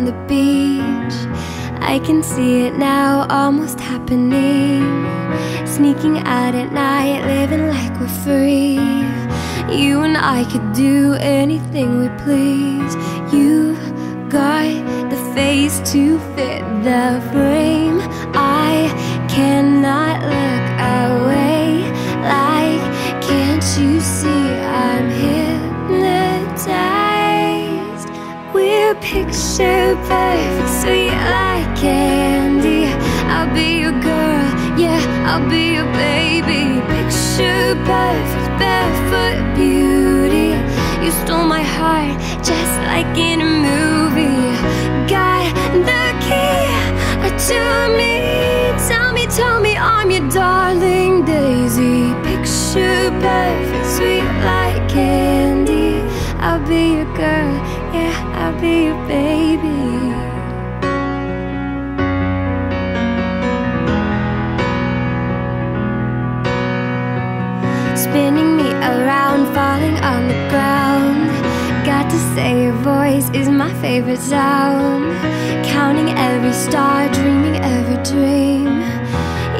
on the beach. I can see it now, almost happening. Sneaking out at night, living like we're free. You and I could do anything we please. You've got the face to fit the frame. I cannot look like in a movie favorite sound. Counting every star, dreaming every dream.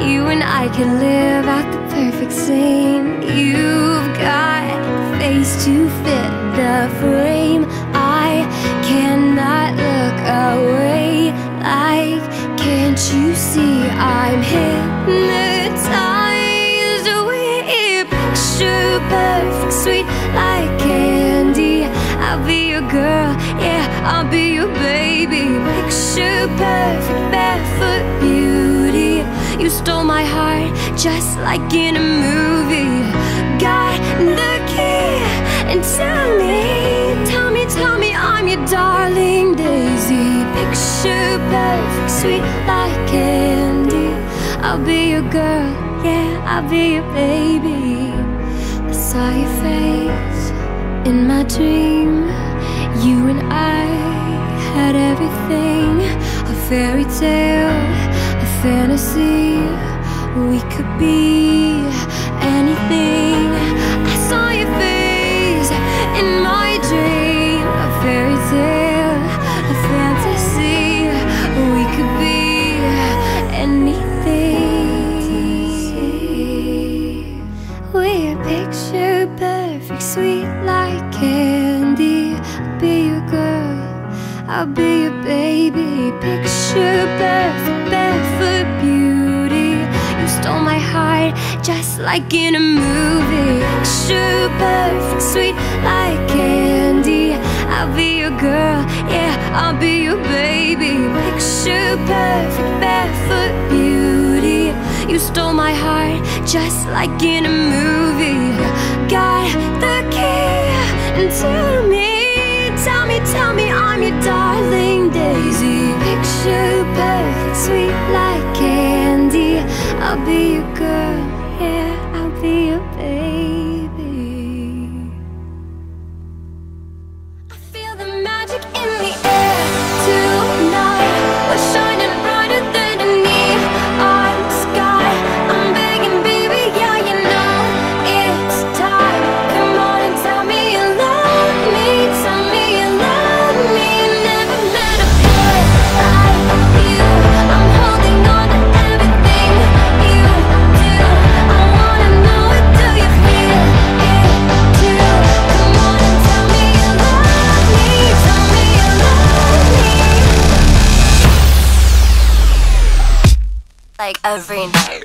You and I can live out the perfect scene. You've got face to fit the frame. I cannot look away. Like, can't you see I'm hypnotized? picture perfect, sweet like candy. I'll be your girl, I'll be your baby. Picture perfect, barefoot beauty. You stole my heart just like in a movie. Got the key, and tell me, tell me, tell me I'm your darling daisy. Picture perfect, sweet like candy. I'll be your girl, yeah, I'll be your baby I saw your face in my dream. You and I had everything a fairy tale, a fantasy. We could be I'll be your baby. Picture perfect, barefoot beauty. You stole my heart just like in a movie. Picture perfect, sweet like candy. I'll be your girl, yeah, I'll be your baby. Picture perfect, barefoot beauty. You stole my heart just like in a movie. Daisy. Like every night.